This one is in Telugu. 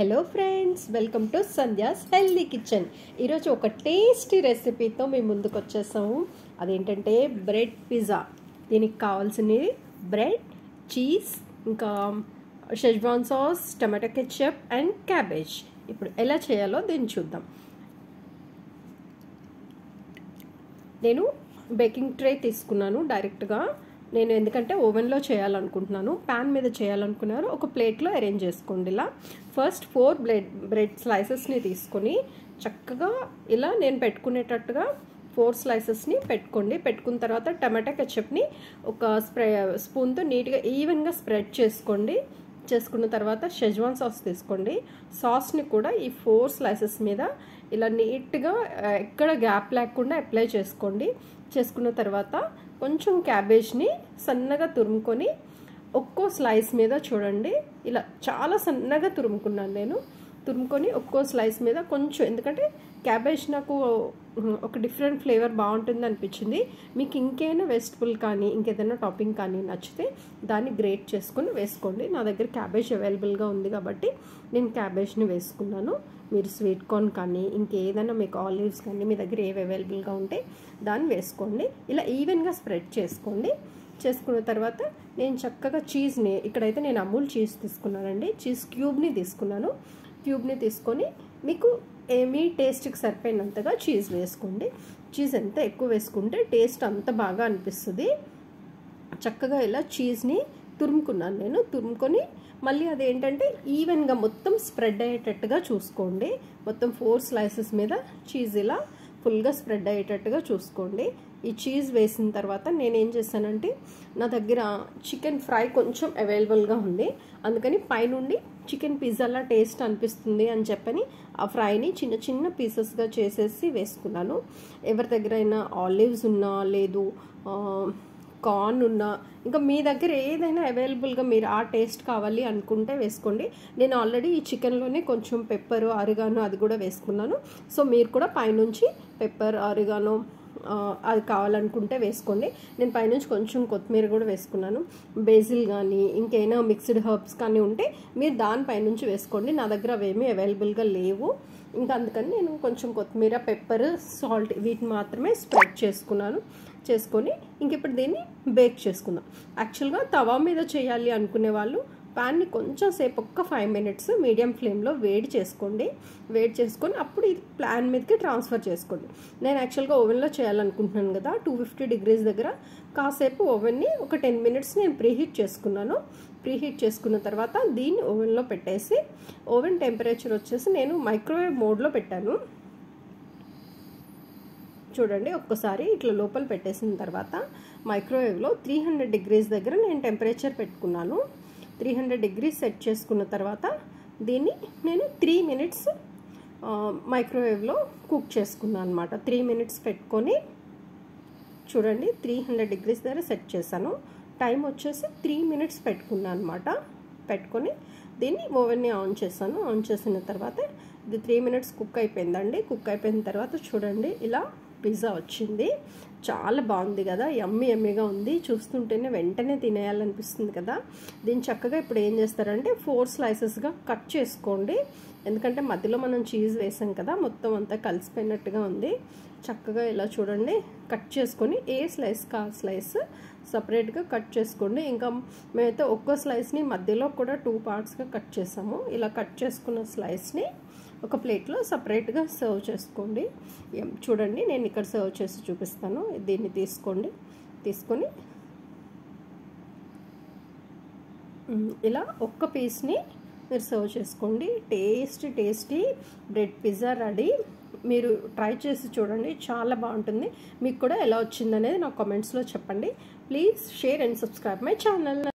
Hello friends welcome to Sandhya's healthy kitchen ఈరోజు ఒక టేస్టీ రెసిపీతో మేము ముందుకు వచ్చేసాము. అదేంటంటే బ్రెడ్ పిజ్జా దీనికి కావాల్సినవి బ్రెడ్ చీజ్ ఇంకా schezwan sauce tomato ketchup and cabbage ఇప్పుడు ఎలా చేయాలో దీన్ని చూద్దాం. నేను బేకింగ్ ట్రే తీసుకున్నాను డైరెక్ట్గా నేను ఎందుకంటే ఓవెన్లో చేయాలనుకుంటున్నాను. ప్యాన్ మీద చేయాలనుకున్నారు. ఒక ప్లేట్లో అరేంజ్ చేసుకోండి ఇలా. ఫస్ట్ ఫోర్ బ్రెడ్ బ్రెడ్ స్లైసెస్ని తీసుకొని చక్కగా ఇలా నేను పెట్టుకునేటట్టుగా ఫోర్ స్లైసెస్ని పెట్టుకోండి. పెట్టుకున్న తర్వాత టమాటా కెచప్ని ఒక స్ప్రే స్పూన్తో నీట్గా ఈవెన్గా స్ప్రెడ్ చేసుకోండి. చేసుకున్న తర్వాత షెజ్వాన్ సాస్ తీసుకోండి. సాస్ని కూడా ఈ ఫోర్ స్లైసెస్ మీద ఇలా నీట్గా ఎక్కడ గ్యాప్ లేకుండా అప్లై చేసుకోండి. చేసుకున్న తర్వాత కొంచెం క్యాబేజ్ని సన్నగా తురుముకొని ఒక్కో స్లైస్ మీద చూడండి. ఇలా చాలా సన్నగా తురుముకున్నాను నేను. తురుముకొని ఒక్కో స్లైస్ మీద కొంచెం ఎందుకంటే క్యాబేజ్ నాకు ఒక డిఫరెంట్ ఫ్లేవర్ బాగుంటుంది అనిపించింది. మీకు ఇంకేమైనా వెజిటబుల్ కానీ ఇంకేదైనా టాపింగ్ కానీ నచ్చితే దాన్ని గ్రేట్ చేసుకుని వేసుకోండి. నా దగ్గర క్యాబేజ్ అవైలబుల్గా ఉంది కాబట్టి నేను క్యాబేజ్ని వేసుకున్నాను. మీరు స్వీట్ కార్న్ కానీ ఇంకేదైనా మీకు ఆలివ్స్ కానీ మీ దగ్గర ఏవి అవైలబుల్గా ఉంటే దాన్ని వేసుకోండి. ఇలా ఈవెన్గా స్ప్రెడ్ చేసుకోండి. చేసుకున్న తర్వాత నేను చక్కగా చీజ్ని ఇక్కడైతే నేను అమూల్ చీజ్ తీసుకున్నానండి. చీజ్ క్యూబ్ని తీసుకున్నాను. క్యూబ్ని తీసుకొని మీకు ఏమీ టేస్ట్కి సరిపోయినంతగా చీజ్ వేసుకోండి. చీజ్ ఎంత ఎక్కువ వేసుకుంటే టేస్ట్ అంత బాగా అనిపిస్తుంది. చక్కగా ఇలా చీజ్ని తురుముకున్నాను నేను. తురుముకొని మళ్ళీ అదేంటంటే ఈవెన్గా మొత్తం స్ప్రెడ్ అయ్యేటట్టుగా చూసుకోండి. మొత్తం ఫోర్ స్లైసెస్ మీద చీజ్ ఇలా ఫుల్గా స్ప్రెడ్ అయ్యేటట్టుగా చూసుకోండి. ఈ చీజ్ వేసిన తర్వాత నేనేం చేశానంటే నా దగ్గర చికెన్ ఫ్రై కొంచెం అవైలబుల్గా ఉంది. అందుకని పైనుండి చికెన్ పిజ్జాలా టేస్ట్ అనిపిస్తుంది అని చెప్పని ఆ ఫ్రైని చిన్న చిన్న పీసెస్గా చేసేసి వేసుకున్నాను. ఎవరి దగ్గర అయినా ఆలివ్స్ ఉన్నా లేదు కార్న్ ఉన్నా ఇంకా మీ దగ్గర ఏదైనా అవైలబుల్గా మీరు ఆ టేస్ట్ కావాలి అనుకుంటే వేసుకోండి. నేను ఆల్రెడీ ఈ చికెన్లోనే కొంచెం పెప్పర్ అరిగాను అది కూడా వేసుకున్నాను. సో మీరు కూడా పైనుంచి పెప్పర్ అరిగాను అది కావాలనుకుంటే వేసుకోండి. నేను పైనుంచి కొంచెం కొత్తిమీర కూడా వేసుకున్నాను. బేజిల్ కానీ ఇంకైనా మిక్స్డ్ హర్బ్స్ కానీ ఉంటే మీరు దానిపైనుంచి వేసుకోండి. నా దగ్గర అవేమీ అవైలబుల్గా లేవు. ఇంకా అందుకని నేను కొంచెం కొత్తిమీర పెప్పర్ సాల్ట్ వీటిని మాత్రమే స్ప్రెడ్ చేసుకున్నాను. చేసుకొని ఇంక ఇప్పుడు దీన్ని బేక్ చేసుకుందాం. యాక్చువల్గా తవా మీద చేయాలి అనుకునే వాళ్ళు ప్యాన్ని కొంచెం సేపు ఒక్క ఫైవ్ మినిట్స్ మీడియం ఫ్లేమ్లో వేడి చేసుకోండి. వేడి చేసుకొని అప్పుడు ఇది ప్లాన్ మీదకి ట్రాన్స్ఫర్ చేసుకోండి. నేను యాక్చువల్గా ఓవెన్లో చేయాలనుకుంటున్నాను కదా టూ ఫిఫ్టీ డిగ్రీస్ దగ్గర. కాసేపు ఓవెన్ని ఒక టెన్ మినిట్స్ నేను ప్రీహీట్ చేసుకున్నాను. ప్రీహీట్ చేసుకున్న తర్వాత దీన్ని ఓవెన్లో పెట్టేసి ఓవెన్ టెంపరేచర్ వచ్చేసి నేను మైక్రోవేవ్ మోడ్లో పెట్టాను. చూడండి ఒక్కసారి ఇట్లా లోపల పెట్టేసిన తర్వాత మైక్రోవేవ్లో త్రీ హండ్రెడ్ డిగ్రీస్ దగ్గర నేను టెంపరేచర్ పెట్టుకున్నాను. త్రీ హండ్రెడ్ డిగ్రీస్ సెట్ చేసుకున్న తర్వాత దీన్ని నేను త్రీ మినిట్స్ మైక్రోవేవ్లో కుక్ చేసుకున్నాను అనమాట త్రీ మినిట్స్ పెట్టుకొని చూడండి త్రీ హండ్రెడ్ డిగ్రీస్ దగ్గర సెట్ చేశాను. టైం వచ్చేసి త్రీ మినిట్స్ పెట్టుకున్నాను అనమాట పెట్టుకొని దీన్ని ఓవెన్ని ఆన్ చేశాను. ఆన్ చేసిన తర్వాత ఇది త్రీ మినిట్స్ కుక్ అయిపోయిందండి. కుక్ అయిపోయిన తర్వాత చూడండి ఇలా పిజ్జా వచ్చింది. చాలా బాగుంది కదా. ఎమ్మి ఎమ్మిగా ఉంది. చూస్తుంటేనే వెంటనే తినేయాలనిపిస్తుంది కదా. దీన్ని చక్కగా ఇప్పుడు ఏం చేస్తారంటే ఫోర్ స్లైసెస్గా కట్ చేసుకోండి. ఎందుకంటే మధ్యలో మనం చీజ్ వేసాం కదా. మొత్తం అంతా కలిసిపోయినట్టుగా ఉంది. చక్కగా ఇలా చూడండి. కట్ చేసుకొని ఏ స్లైస్ కా స్లైస్ సపరేట్గా కట్ చేసుకోండి. ఇంకా మేమైతే ఒక్కో స్లైస్ని మధ్యలో కూడా టూ పార్ట్స్గా కట్ చేసాము. ఇలా కట్ చేసుకున్న స్లైస్ని ఒక ప్లేట్లో సపరేట్గా సర్వ్ చేసుకోండి. చూడండి నేను ఇక్కడ సర్వ్ చేసి చూపిస్తాను. దీన్ని తీసుకోండి. తీసుకొని ఇలా ఒక్క పీస్ని మీరు సర్వ్ చేసుకోండి. Tasty tasty bread pizza ready. మీరు ట్రై చేసి చూడండి. చాలా బాగుంటుంది. మీకు కూడా ఎలా వచ్చిందనేది నా కామెంట్స్లో చెప్పండి. Please share and subscribe my channel.